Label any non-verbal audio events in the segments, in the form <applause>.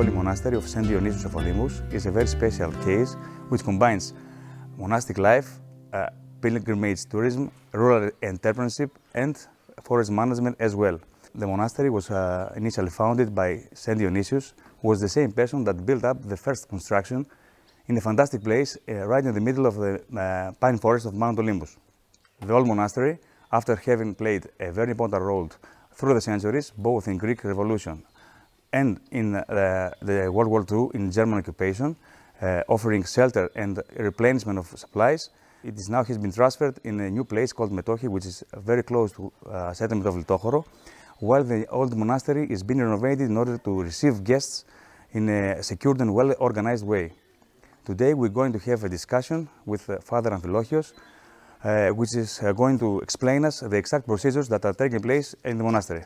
Holy Monastery of St. Dionysius of Olympus is a very special case which combines monastic life, uh, pilgrimage tourism, rural entrepreneurship, and forest management as well. The monastery was uh, initially founded by St. Dionysius, who was the same person that built up the first construction in a fantastic place uh, right in the middle of the uh, pine forest of Mount Olympus. The old monastery, after having played a very important role through the centuries, both in Greek Revolution and in uh, the World War II in German occupation, uh, offering shelter and replenishment of supplies, it is now has been transferred in a new place called Metochi, which is very close to uh, settlement of Litochoro, while the old monastery is being renovated in order to receive guests in a secured and well-organized way. Today we're going to have a discussion with uh, Father Amphilochios, uh, which is uh, going to explain us the exact procedures that are taking place in the monastery.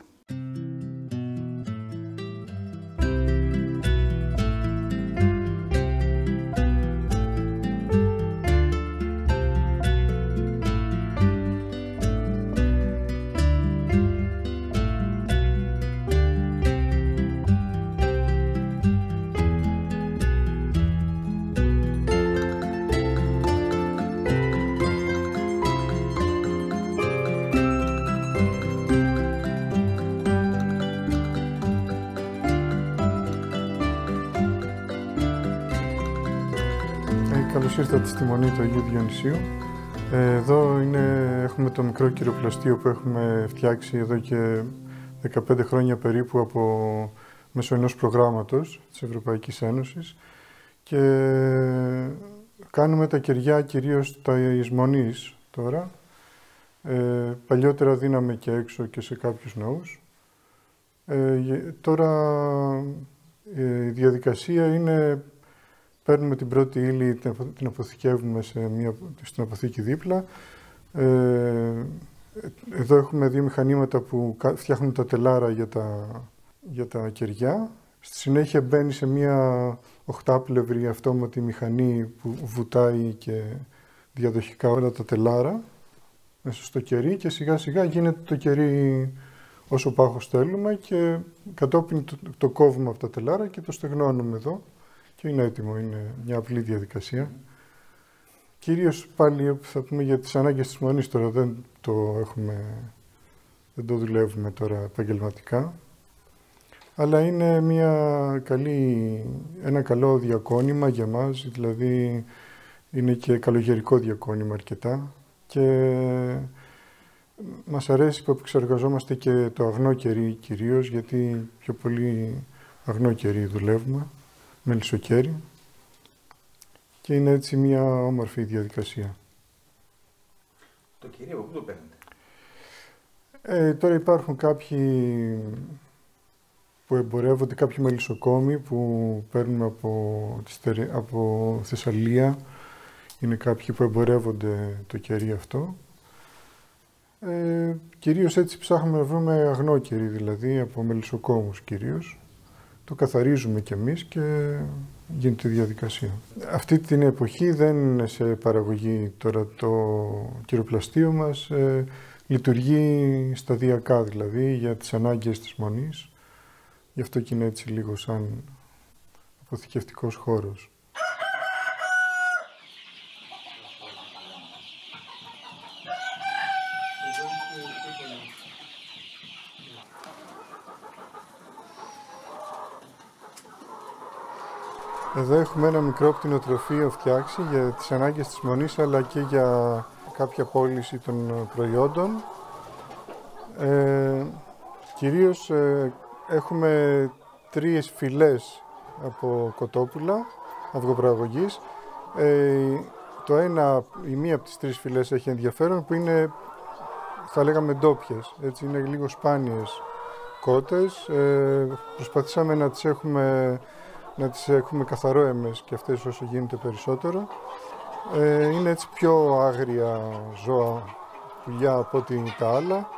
Καλώς ήρθατε στη Μονή του Αγίου Διονυσίου. Ε, εδώ είναι, έχουμε το μικρό κυροπλαστείο που έχουμε φτιάξει εδώ και 15 χρόνια περίπου από μέσω ενός προγράμματος της Ευρωπαϊκής Ένωσης και κάνουμε τα κεριά κυρίως τα εισμονής τώρα. Ε, παλιότερα δίναμε και έξω και σε κάποιους ναούς. Ε, τώρα ε, η διαδικασία είναι Παίρνουμε την πρώτη ύλη, την αποθηκεύουμε σε μια, στην αποθήκη δίπλα. Ε, εδώ έχουμε δύο μηχανήματα που φτιάχνουν τα τελάρα για τα, για τα κεριά. Στη συνέχεια μπαίνει σε μια οχτάπλευρη αυτόματη μηχανή που βουτάει και διαδοχικά όλα τα τελάρα μέσα στο κερί και σιγά σιγά γίνεται το κερί όσο πάχος θέλουμε και κατόπιν το, το κόβουμε από τα τελάρα και το στεγνώνουμε εδώ και είναι έτοιμο, είναι μια απλή διαδικασία. Κυρίως πάλι θα πούμε για τις ανάγκες της μονής τώρα, δεν το έχουμε, δεν το δουλεύουμε τώρα επαγγελματικά. Αλλά είναι μια καλή, ένα καλό διακόνημα για μας, δηλαδή είναι και καλογερικό διακόνημα αρκετά και μας αρέσει που εξεργαζόμαστε και το αγνό κερί κυρίως, γιατί πιο πολύ αγνό κερί δουλεύουμε μελισσοκέρι και είναι έτσι μια όμορφη διαδικασία. Το κυρίω από πού το παίρνετε; Ε, τώρα υπάρχουν κάποιοι που εμπορεύονται, κάποιοι μελισσοκόμοι που παίρνουμε από, από Θεσσαλία. Είναι κάποιοι που εμπορεύονται το κερί αυτό. Ε, κυρίως έτσι ψάχνουμε να βρούμε αγνό κερί, δηλαδή από μελισσοκόμους κυρίως το καθαρίζουμε κι εμείς και γίνεται η διαδικασία. Αυτή την εποχή δεν είναι σε παραγωγή τώρα το κυροπλαστείο μας, ε, λειτουργεί σταδιακά δηλαδή για τις ανάγκες της μονής, γι' αυτό και είναι έτσι λίγο σαν αποθηκευτικός χώρος. Εδώ έχουμε ένα μικρό κτηνοτροφείο φτιάξει για τις ανάγκες της Μονής αλλά και για κάποια πώληση των προϊόντων. Ε, κυρίως ε, έχουμε τρεις φυλές από κοτόπουλα αυγοπραγωγής. Ε, το ένα, η μία από τις τρεις φυλές έχει ενδιαφέρον που είναι, θα λέγαμε ντόπιες. έτσι είναι λίγο σπάνιες κότες. Ε, προσπαθήσαμε να τις έχουμε να τις έχουμε καθαρό έμες και αυτές όσο γίνεται περισσότερο. Ε, είναι έτσι πιο άγρια ζώα πουλιά από ό,τι τα άλλα.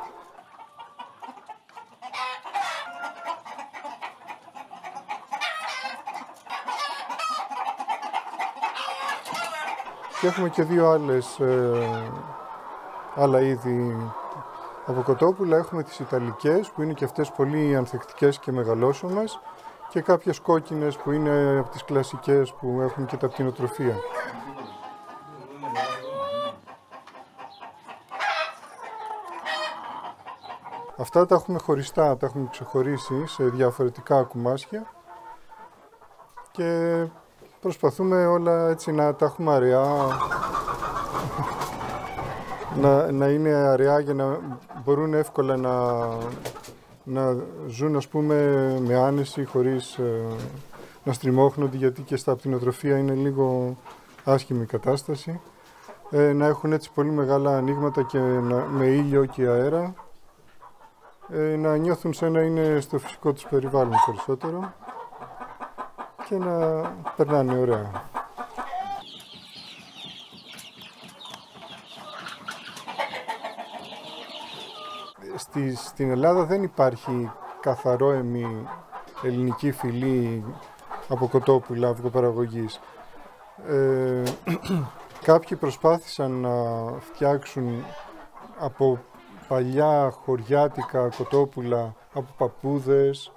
Και έχουμε και δύο άλλες, ε, άλλα είδη από κοτόπουλα. Έχουμε τις Ιταλικές που είναι και αυτές πολύ ανθεκτικές και μεγαλόσωμες και κάποιες κόκκινες που είναι από τις κλασικές που έχουν και τα πτυνοτροφία. Αυτά τα έχουμε χωριστά, τα έχουμε ξεχωρίσει σε διαφορετικά κουμάσια και προσπαθούμε όλα έτσι να τα έχουμε αραιά, να, να είναι αραιά για να μπορούν εύκολα να, να ζουν ας πούμε με άνεση χωρίς ε, να στριμώχνονται γιατί και στα πτυνοτροφία είναι λίγο άσχημη η κατάσταση. Ε, να έχουν έτσι πολύ μεγάλα ανοίγματα και με ήλιο και αέρα. Ε, να νιώθουν σαν να είναι στο φυσικό τους περιβάλλον περισσότερο και να περνάνε ωραία. Στη, στην Ελλάδα δεν υπάρχει καθαρό εμι ελληνική φυλή από κοτόπουλα αυγοπαραγωγής. Ε, <clears throat> κάποιοι προσπάθησαν να φτιάξουν από παλιά χωριάτικα κοτόπουλα από παππούδες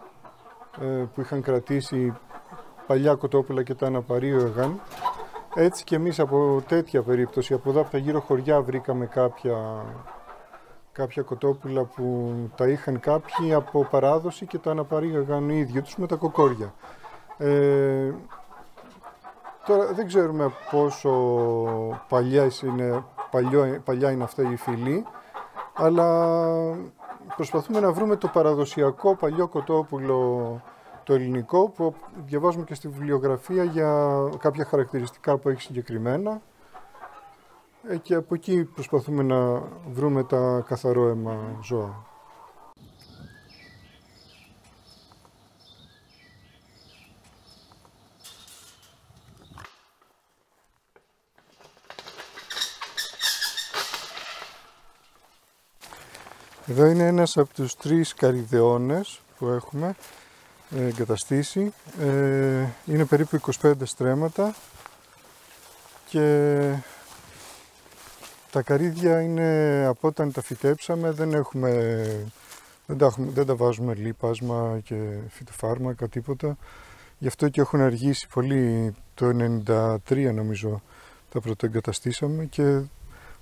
ε, που είχαν κρατήσει παλιά κοτόπουλα και τα αναπαρίωγαν. Έτσι και εμείς από τέτοια περίπτωση, από εδώ από τα γύρω χωριά βρήκαμε κάποια, κάποια κοτόπουλα που τα είχαν κάποιοι από παράδοση και τα αναπαρίωγαν οι ίδιοι τους με τα κοκόρια. Ε, τώρα δεν ξέρουμε πόσο παλιά είναι, παλιό, παλιά είναι αυτά η φυλή, αλλά προσπαθούμε να βρούμε το παραδοσιακό παλιό κοτόπουλο το ελληνικό που διαβάζουμε και στη βιβλιογραφία για κάποια χαρακτηριστικά που έχει συγκεκριμένα ε, και από εκεί προσπαθούμε να βρούμε τα καθαρό αίμα ζώα. Εδώ είναι ένας από τους τρεις καριδεώνες που έχουμε εγκαταστήσει. Ε, είναι περίπου 25 στρέμματα και τα καρύδια είναι από όταν τα φυτέψαμε δεν έχουμε, δεν τα, δεν τα βάζουμε λίπασμα και φυτοφάρμακα τίποτα. Γι' αυτό και έχουν αργήσει πολύ το 93 νομίζω τα πρωτοεγκαταστήσαμε και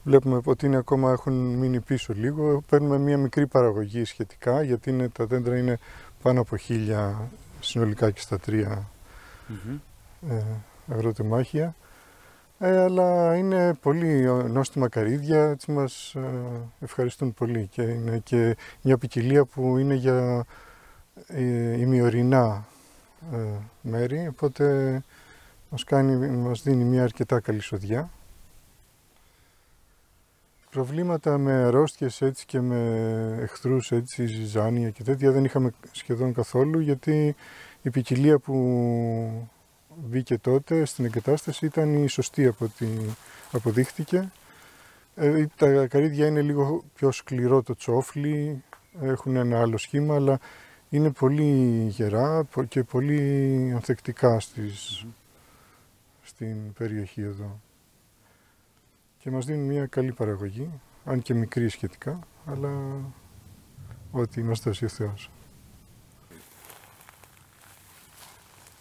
βλέπουμε ότι είναι ακόμα έχουν μείνει πίσω λίγο. Παίρνουμε μια μικρή παραγωγή σχετικά γιατί είναι, τα δέντρα είναι πάνω από χίλια συνολικά και στα τρία mm-hmm. ε, αγροτεμάχια. Ε, αλλά είναι πολύ νόστιμα καρύδια, έτσι μας ε, ευχαριστούν πολύ και είναι και μια ποικιλία που είναι για ε, ημιορεινά ε, μέρη, οπότε μας, κάνει, μας δίνει μια αρκετά καλή σοδιά. Προβλήματα με αρρώστιες έτσι και με εχθρούς έτσι, ζυζάνια και τέτοια δεν είχαμε σχεδόν καθόλου γιατί η ποικιλία που μπήκε τότε στην εγκατάσταση ήταν η σωστή από ό,τι αποδείχτηκε. Ε, τα καρύδια είναι λίγο πιο σκληρό το τσόφλι, έχουν ένα άλλο σχήμα, αλλά είναι πολύ γερά και πολύ ανθεκτικά στις, στην περιοχή εδώ και μας δίνουν μια καλή παραγωγή, αν και μικρή σχετικά, αλλά ό,τι είμαστε ο Θεός. Ε,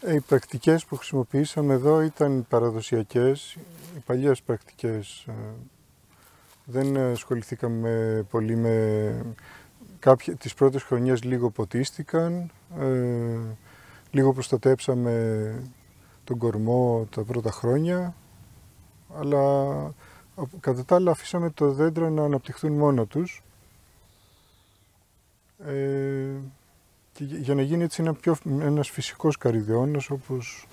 οι πρακτικές που χρησιμοποιήσαμε εδώ ήταν παραδοσιακές, οι παλιές πρακτικές. Ε, δεν ασχοληθήκαμε πολύ με... Κάποια, τις πρώτες χρονιές λίγο ποτίστηκαν, ε, λίγο προστατέψαμε τον κορμό τα πρώτα χρόνια, αλλά Κατά τα άλλα αφήσαμε το δέντρο να αναπτυχθούν μόνο τους ε, και για να γίνει έτσι ένα πιο, ένας φυσικός καρυδιώνας όπως,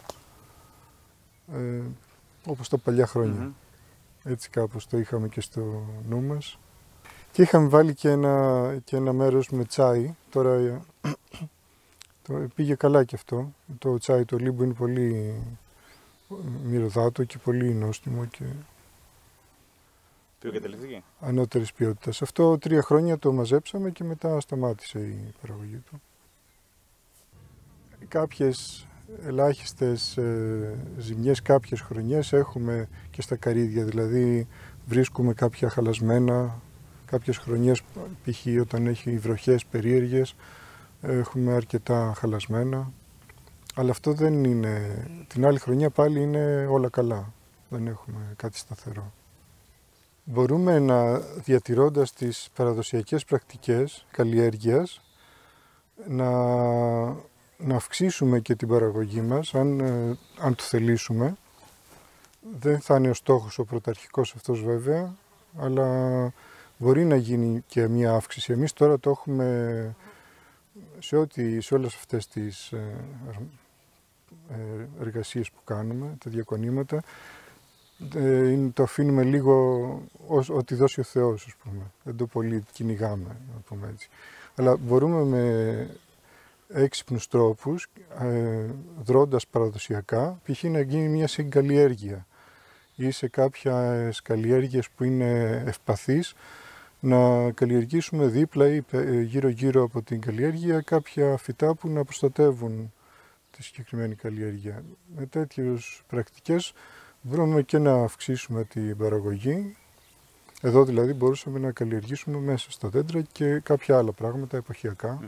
ε, όπως τα παλιά Έτσι κάπως το είχαμε και στο νου μας. Και είχαμε βάλει και ένα, και ένα μέρος με τσάι. Τώρα ε, το, πήγε καλά και αυτό. Το τσάι το λίμπο είναι πολύ μυρωδάτο και πολύ νόστιμο και Ποιο καταληφθήκε. Ανώτερης ποιότητας. Αυτό τρία χρόνια το μαζέψαμε και μετά σταμάτησε η παραγωγή του. Κάποιες ελάχιστες ε, ζημιές κάποιες χρονιές έχουμε και στα καρύδια, δηλαδή βρίσκουμε κάποια χαλασμένα, κάποιες χρονιές π.χ. όταν έχει βροχές περίεργες έχουμε αρκετά χαλασμένα Αλλά αυτό δεν είναι... Την άλλη χρονιά πάλι είναι όλα καλά. Δεν έχουμε κάτι σταθερό. Μπορούμε να διατηρώντας τις παραδοσιακές πρακτικές καλλιέργειας να, να αυξήσουμε και την παραγωγή μας αν, ε, αν το θελήσουμε. Δεν θα είναι ο στόχος ο πρωταρχικός αυτός βέβαια, αλλά μπορεί να γίνει και μια αύξηση. Εμείς τώρα το έχουμε σε, ό,τι, σε όλες αυτές τις ε, ε, εργασίες που κάνουμε, τα διακονήματα, ε, το αφήνουμε λίγο ως, ό,τι δώσει ο Θεός, ας πούμε. Δεν το πολύ κυνηγάμε, να πούμε έτσι. Αλλά μπορούμε με έξυπνους τρόπους, ε, δρώντας παραδοσιακά, π.χ. να γίνει μια συγκαλλιέργεια ή σε κάποια καλλιέργειες που είναι ευπαθείς, να καλλιεργήσουμε δίπλα ή γύρω-γύρω από την καλλιέργεια κάποια φυτά που να προστατεύουν τη συγκεκριμένη καλλιέργεια. Με τέτοιες πρακτικές μπορούμε και να αυξήσουμε την παραγωγή. Εδώ δηλαδή μπορούσαμε να καλλιεργήσουμε μέσα στα δέντρα και κάποια άλλα πράγματα εποχιακά.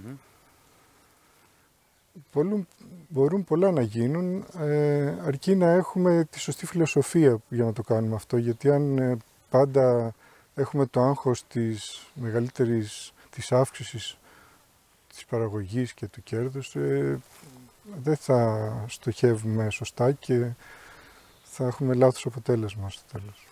Μπορούν πολλά να γίνουν, ε, αρκεί να έχουμε τη σωστή φιλοσοφία για να το κάνουμε αυτό, γιατί αν ε, πάντα έχουμε το άγχος της μεγαλύτερης της αύξησης της παραγωγής και του κέρδους, ε, δεν θα στοχεύουμε σωστά και θα έχουμε λάθος αποτέλεσμα στο τέλος.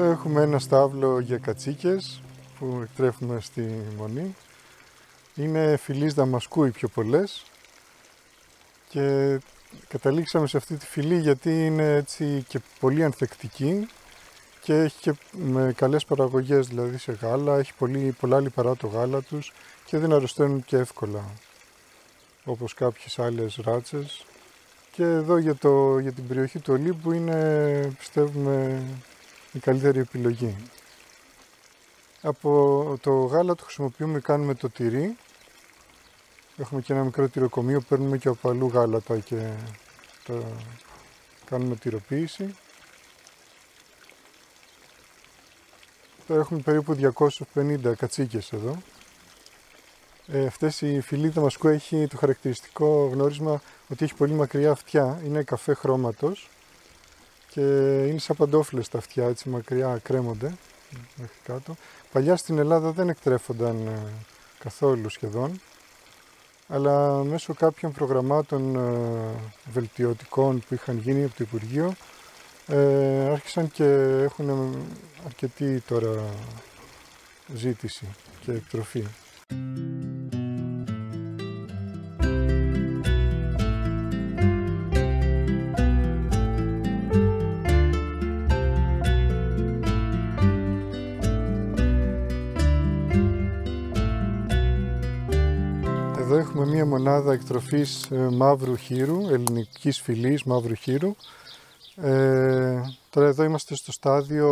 Εδώ έχουμε ένα στάβλο για κατσίκες που εκτρέφουμε στη Μονή. Είναι φυλής δαμασκού οι πιο πολλές και καταλήξαμε σε αυτή τη φυλή γιατί είναι έτσι και πολύ ανθεκτική και έχει και με καλές παραγωγές δηλαδή σε γάλα, έχει πολύ, πολλά λιπαρά το γάλα τους και δεν αρρωσταίνουν και εύκολα όπως κάποιες άλλες ράτσες και εδώ για, το, για την περιοχή του Ολύμπου είναι πιστεύουμε η καλύτερη επιλογή. Από το γάλα το χρησιμοποιούμε, κάνουμε το τυρί. Έχουμε και ένα μικρό τυροκομείο, παίρνουμε και από αλλού γάλατα και το κάνουμε τυροποίηση. Τώρα έχουμε περίπου 250 κατσίκες εδώ. Ε, αυτές η φιλίδα μασκού έχει το χαρακτηριστικό γνώρισμα ότι έχει πολύ μακριά αυτιά, είναι καφέ χρώματος και είναι σαν παντόφλες τα αυτιά, έτσι μακριά κρέμονται μέχρι κάτω. Παλιά στην Ελλάδα δεν εκτρέφονταν ε, καθόλου σχεδόν, αλλά μέσω κάποιων προγραμμάτων ε, βελτιωτικών που είχαν γίνει από το Υπουργείο ε, άρχισαν και έχουν αρκετή τώρα ζήτηση και εκτροφή. Μονάδα εκτροφής ε, μαύρου χείρου, ελληνικής φυλής μαύρου χείρου. Ε, τώρα εδώ είμαστε στο στάδιο,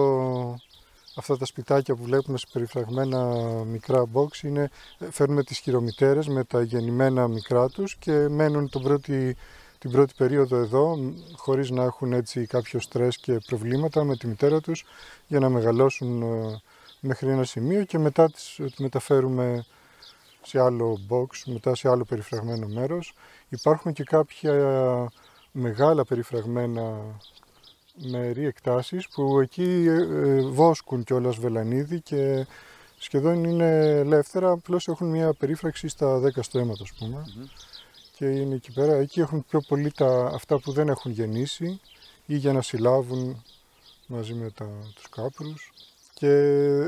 αυτά τα σπιτάκια που βλέπουμε σε περιφραγμένα μικρά box, είναι, φέρνουμε τις χειρομητέρες με τα γεννημένα μικρά τους και μένουν τον πρώτη, την πρώτη περίοδο εδώ, χωρίς να έχουν έτσι κάποιο στρες και προβλήματα με τη μητέρα τους, για να μεγαλώσουν ε, μέχρι ένα σημείο και μετά τις μεταφέρουμε σε άλλο box, μετά σε άλλο περιφραγμένο μέρος. Υπάρχουν και κάποια μεγάλα περιφραγμένα μερί εκτάσεις που εκεί ε, ε, βόσκουν κιόλας βελανίδι και σχεδόν είναι ελεύθερα, απλώς έχουν μια περίφραξη στα 10 στρέμματα ας πούμε. Και είναι εκεί πέρα, εκεί έχουν πιο πολύ τα, αυτά που δεν έχουν γεννήσει ή για να συλλάβουν μαζί με τα, τους κάπρους. Και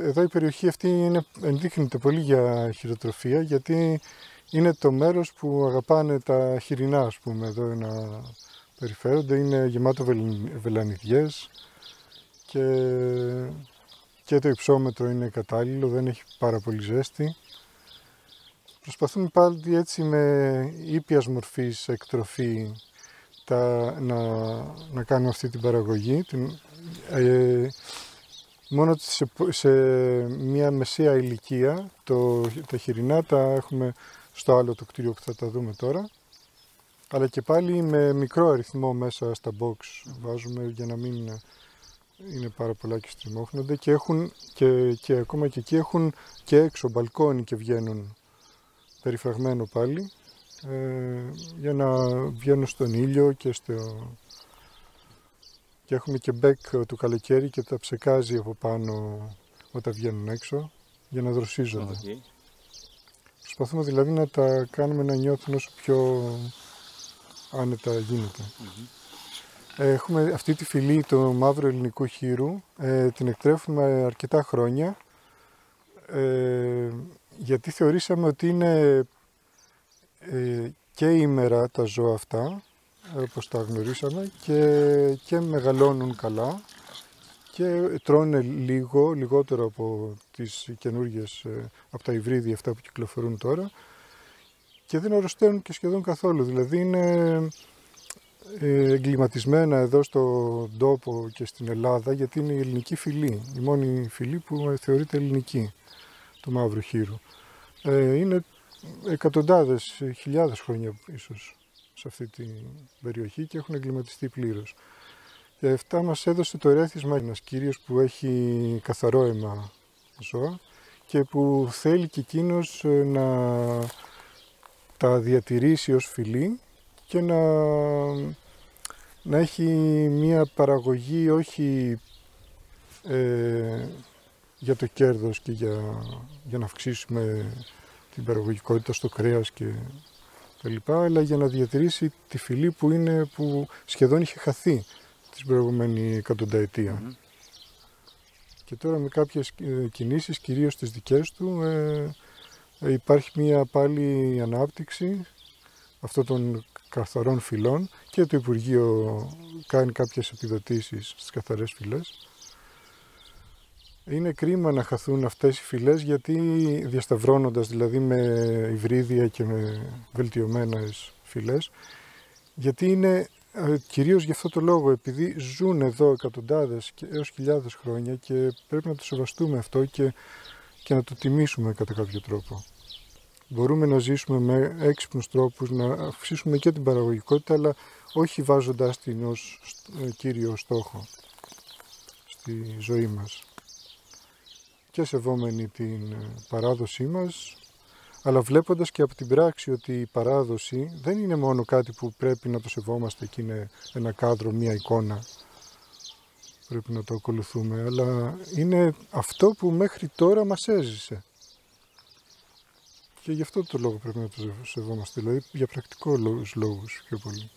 εδώ η περιοχή αυτή είναι, ενδείχνεται πολύ για χειροτροφία γιατί είναι το μέρος που αγαπάνε τα χοιρινά ας πούμε εδώ να περιφέρονται. Είναι γεμάτο βελανιδιές και, και το υψόμετρο είναι κατάλληλο, δεν έχει πάρα πολύ ζέστη. Προσπαθούμε πάλι έτσι με ήπιας μορφής εκτροφή τα, να, να κάνουμε αυτή την παραγωγή. Την, ε, Μόνο ότι σε, σε μια μεσαία ηλικία το, τα χοιρινά τα έχουμε στο άλλο το κτίριο που θα τα δούμε τώρα. Αλλά και πάλι με μικρό αριθμό μέσα στα box βάζουμε για να μην είναι πάρα πολλά και στριμώχνονται και, έχουν, και, και ακόμα και εκεί έχουν και έξω μπαλκόνι και βγαίνουν περιφραγμένο πάλι ε, για να βγαίνουν στον ήλιο και στο... Και έχουμε και μπέκ του καλοκαίρι και τα ψεκάζει από πάνω όταν βγαίνουν έξω για να δροσίζονται. Okay. Προσπαθούμε δηλαδή να τα κάνουμε να νιώθουν όσο πιο άνετα γίνεται. Έχουμε αυτή τη φυλή του μαύρου ελληνικού χείρου, ε, την εκτρέφουμε αρκετά χρόνια ε, γιατί θεωρήσαμε ότι είναι ε, και ημέρα τα ζώα αυτά, όπως τα γνωρίσαμε, και, και μεγαλώνουν καλά και τρώνε λίγο, λιγότερο από τις καινούργιες, ε, από τα υβρίδια αυτά που κυκλοφορούν τώρα και δεν αρρωσταίνουν και σχεδόν καθόλου. Δηλαδή είναι ε, εγκληματισμένα εδώ στον τόπο και στην Ελλάδα γιατί είναι η ελληνική φυλή, η μόνη φυλή που θεωρείται ελληνική του μαύρου χείρου. Ε, είναι εκατοντάδες, χιλιάδες χρόνια ίσως σε αυτή την περιοχή και έχουν εγκληματιστεί πλήρως. Και αυτά μας έδωσε το ερέθισμα ένας κύριος που έχει καθαρό αίμα ζώα και που θέλει και εκείνος ε, να τα διατηρήσει ως φυλή και να, να έχει μία παραγωγή όχι ε, για το κέρδος και για, για να αυξήσουμε την παραγωγικότητα στο κρέας και τα λοιπά, αλλά για να διατηρήσει τη φυλή που, είναι, που σχεδόν είχε χαθεί την προηγούμενη εκατονταετία. Και τώρα με κάποιες ε, κινήσεις, κυρίως τις δικές του, ε, ε, υπάρχει μια πάλι ανάπτυξη αυτών των καθαρών φυλών και το Υπουργείο κάνει κάποιες επιδοτήσεις στις καθαρές φυλές. Είναι κρίμα να χαθούν αυτές οι φυλές γιατί διασταυρώνοντας δηλαδή με υβρίδια και με βελτιωμένες φυλές γιατί είναι ε, κυρίως γι' αυτό το λόγο επειδή ζουν εδώ εκατοντάδες και έως χιλιάδες χρόνια και πρέπει να το σεβαστούμε αυτό και, και να το τιμήσουμε κατά κάποιο τρόπο. Μπορούμε να ζήσουμε με έξυπνους τρόπους, να αυξήσουμε και την παραγωγικότητα αλλά όχι βάζοντας την ως ε, κύριο στόχο στη ζωή μας και σεβόμενοι την ε, παράδοσή μας, αλλά βλέποντας και από την πράξη ότι η παράδοση δεν είναι μόνο κάτι που πρέπει να το σεβόμαστε και είναι ένα κάδρο, μία εικόνα, πρέπει να το ακολουθούμε, αλλά είναι αυτό που μέχρι τώρα μας έζησε. Και γι' αυτό το λόγο πρέπει να το σεβόμαστε, δηλαδή για πρακτικό λόγους, λόγους πιο πολύ.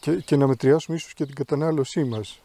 Και, και να μετριάσουμε ίσως και την κατανάλωσή μας.